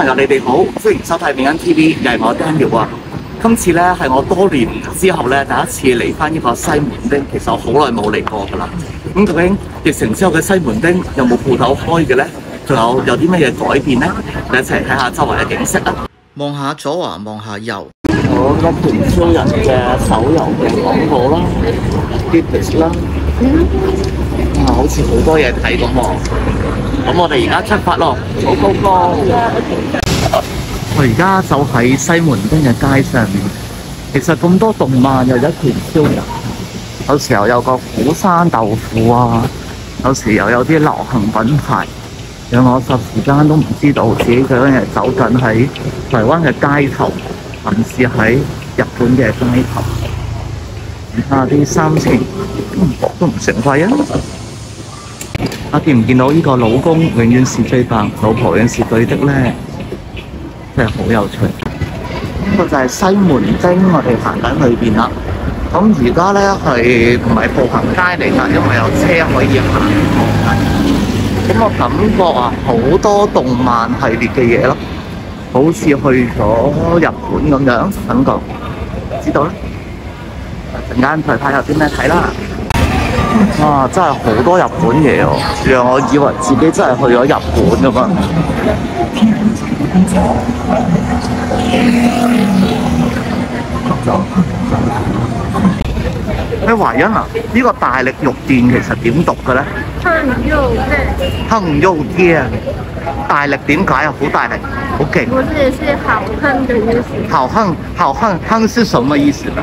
朋友，你哋好，歡迎收睇美恩 TV，又係我 Daniel 啊！今次咧係我多年之後咧第一次嚟翻呢個西門町，其實我好耐冇嚟過噶啦。咁究竟疫情之後嘅西門町有冇鋪頭開嘅咧？仲有有啲乜嘢改變咧？你一齊睇下周圍嘅景色啊！望下左啊，望下右，我一團超人嘅手遊嘅廣告啦 i 啦，啊，好似好多嘢睇咁喎。咁我哋而家出發咯，好高高！我而家就喺西門町嘅街上面，其實咁多動漫又一團超人，有時候有個釜山豆腐啊，有時又有啲流行品牌，讓我霎時間都唔知道自己究竟係走緊喺台灣嘅街頭，還是喺日本嘅街頭。睇下啲衫先，都唔成貴啊！啊，見唔見到呢個老公永遠是最棒，老婆永遠是對的咧？真係好有趣。呢個就係西門町，我哋行緊裏邊啦。咁而家咧係唔係步行街嚟噶？因為有車可以行。咁我感覺啊，好多動漫系列嘅嘢咯，好似去咗日本咁樣感觉。知道啦。陣間再睇下有啲咩睇啦。哇！真係好多日本嘢哦，讓我以為自己真係去咗日本咁啊！誒華欣啊，呢、個大力肉店其實點讀嘅咧？亨肉店，亨肉店，大力點解啊？好大力，好勁！不是是好恨的意思。好亨，好亨，亨是什麼意思呢？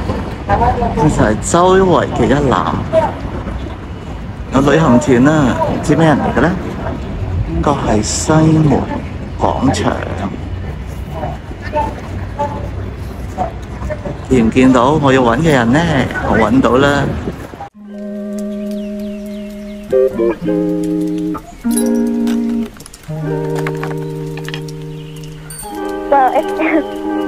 呢就係周圍嘅一覽。有旅行團啦，唔知咩人嚟嘅咧？應該係西門廣場。見唔見到我要揾嘅人呢？我揾到啦。